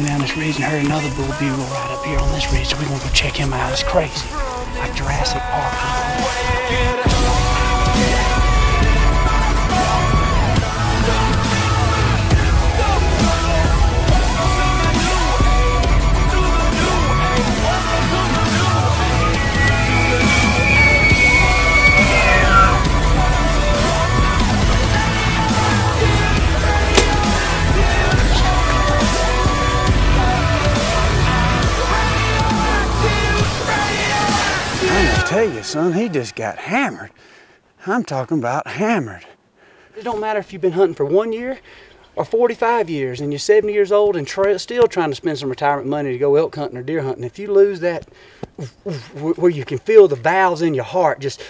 this ridge and heard another bull bugle right up here on this ridge, so we're gonna go check him out. It's crazy, like Jurassic Park. Tell you, son, he just got hammered. I'm talking about hammered. It don't matter if you've been hunting for one year or 45 years and you're 70 years old and tra- still trying to spend some retirement money to go elk hunting or deer hunting. If you lose that, where you can feel the valves in your heart just